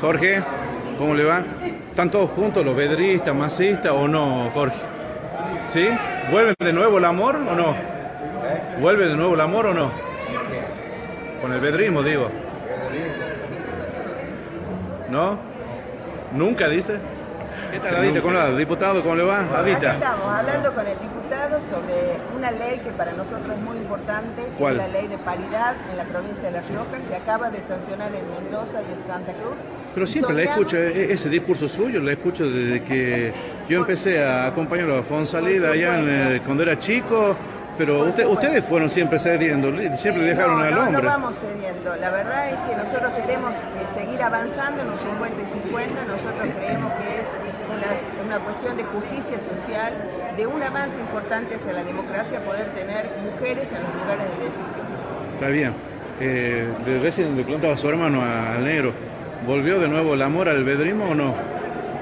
Jorge, ¿cómo le va? ¿Están todos juntos, los vedristas, masistas o no, Jorge? ¿Sí? ¿Vuelven de nuevo el amor o no? ¿Vuelve de nuevo el amor o no? Con el vedrismo, digo. ¿No? ¿Nunca dice? ¿Qué tal, Adita? ¿Cómo va? Diputado, ¿cómo le va? Aquí Adita. estamos hablando con el diputado sobre una ley que para nosotros es muy importante, ¿Cuál? es la ley de paridad en la provincia de La Rioja. Se acaba de sancionar en Mendoza y en Santa Cruz. Pero siempre Soñamos- escucho, e- ese discurso suyo, le escucho desde que yo empecé a acompañarlo a Fonsalida allá en, eh, cuando era chico, pero usted- ustedes fueron siempre cediendo, siempre dejaron no, al no, hombre. No vamos cediendo. La verdad es que nosotros queremos eh, seguir avanzando en un 50 y 50. Nosotros creemos que es una, una cuestión de justicia social, de un avance importante hacia la democracia, poder tener mujeres en los lugares de decisión. Está bien. Eh, recién le preguntaba a su hermano, al negro, ¿volvió de nuevo el amor al vedrismo o no?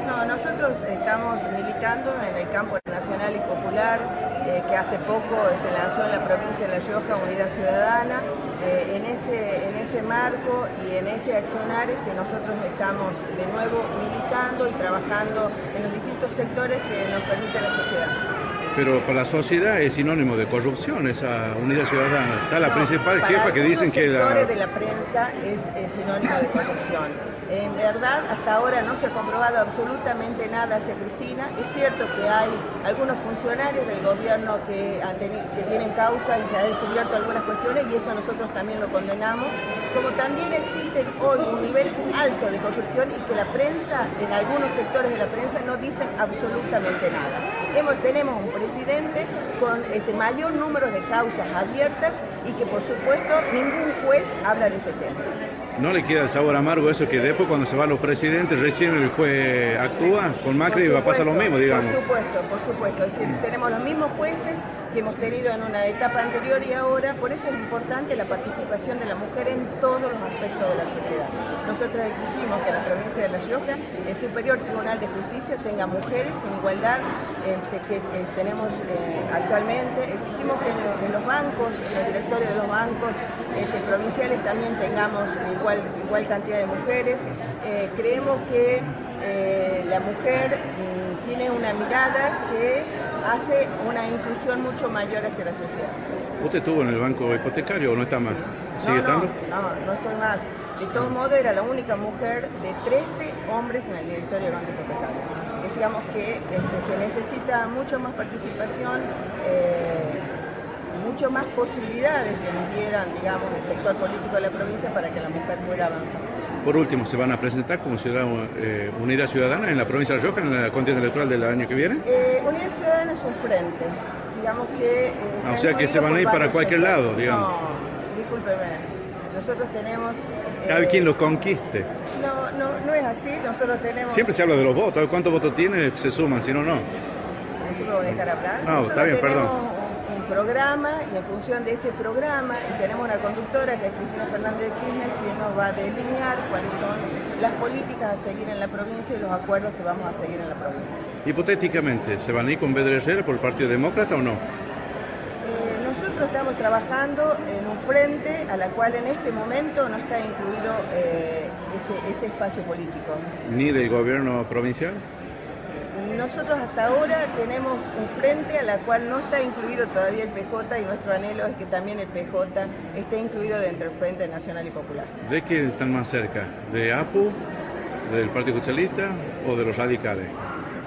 No, nosotros estamos militando en el campo nacional y popular, eh, que hace poco se lanzó en la provincia de La Rioja Unidad Ciudadana. Eh, en, ese, en ese marco y en ese accionar es que nosotros estamos de nuevo militando y trabajando en los distintos sectores que nos permite la sociedad. Pero para la sociedad es sinónimo de corrupción esa unidad ciudadana. Está la No, principal jefa que dicen que la... sectores de la prensa es, es sinónimo de corrupción. En verdad, hasta ahora no se ha comprobado absolutamente nada hacia Cristina. Es cierto que hay algunos funcionarios del gobierno que, han tienen causa y se ha descubierto algunas cuestiones y eso nosotros también lo condenamos. Como también existe hoy un nivel alto de corrupción y que la prensa, en algunos sectores de la prensa, no dicen absolutamente nada. Hemos- tenemos un presidente con este mayor número de causas abiertas y que por supuesto ningún juez habla de ese tema. ¿No le queda el sabor amargo eso que después cuando se van los presidentes recién el juez actúa? Con Macri Por va a pasar lo mismo, digamos. Por supuesto, por supuesto. Es decir, tenemos los mismos jueces que hemos tenido en una etapa anterior y ahora, por eso es importante la participación de la mujer en todos los aspectos de la sociedad. Nosotros exigimos que la provincia de La Rioja el Superior Tribunal de Justicia tenga mujeres en igualdad este, que eh, tenemos eh, actualmente. Exigimos que en, los bancos, en los directorios de los bancos este, provinciales también tengamos igual, cantidad de mujeres. Eh, creemos que la mujer mm, una mirada que hace una inclusión mucho mayor hacia la sociedad. ¿Usted estuvo en el banco hipotecario o no está más? ¿Sigue no, no, estando? No, no estoy más. De todos modos, era la única mujer de 13 hombres en el directorio del Banco Hipotecario. Decíamos que este, se necesita mucho más participación, eh, mucho más posibilidades que nos dieran, digamos, el sector político de la provincia para que la mujer pueda avanzar. Por último, ¿se van a presentar como ciudadano, eh, unidad ciudadana en la provincia de Rioja en la contienda electoral del año que viene? Eh, Unidad Ciudadana es un frente, digamos que... eh, Ah, o sea que se van a ir para cualquier lado, digamos. No, discúlpeme. Nosotros tenemos... Cada eh, quien lo conquiste. No, no, no es así. Nosotros tenemos... Siempre se habla de los votos. ¿Cuántos votos tiene? Se suman, si no, no. ¿Tú me vas a dejar hablar? No, Nosotros está bien, perdón. Programa y en función de ese programa y tenemos una conductora que es Cristina Fernández de Kirchner que nos va a delinear cuáles son las políticas a seguir en la provincia y los acuerdos que vamos a seguir en la provincia. Hipotéticamente, ¿se van a ir con Pedro Herrera por el Partido Demócrata o no? Eh, nosotros estamos trabajando en un frente a la cual en este momento no está incluido eh, ese, ese espacio político. ¿Ni del gobierno provincial? Nosotros hasta ahora tenemos un frente a la cual no está incluido todavía el PJ y nuestro anhelo es que también el PJ esté incluido dentro del Frente Nacional y Popular. ¿De quién están más cerca? ¿De APU, del Partido Socialista o de los radicales?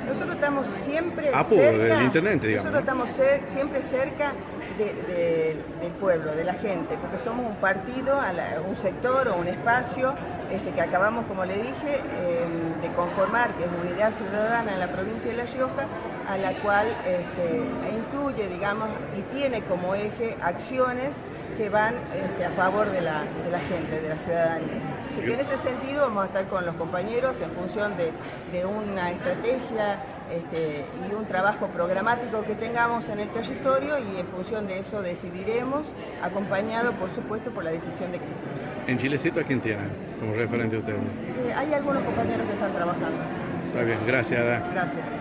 Nosotros estamos siempre pues, cerca, del intendente, digamos, nosotros ¿no? estamos cer- siempre cerca de- de- del pueblo, de la gente, porque somos un partido, a la- un sector o un espacio este, que acabamos, como le dije, eh, de conformar, que es Unidad Ciudadana en la provincia de La Rioja, a la cual este, incluye, digamos, y tiene como eje acciones que van este, a favor de la, gente, de la ciudadanía. Así que en ese sentido vamos a estar con los compañeros en función de, una estrategia y un trabajo programático que tengamos en el territorio y en función de eso decidiremos, acompañado por supuesto por la decisión de Cristina. ¿En Chilecito a quién tienen como referente usted? Eh, hay algunos compañeros que están trabajando. Está bien, gracias. Ada. Gracias.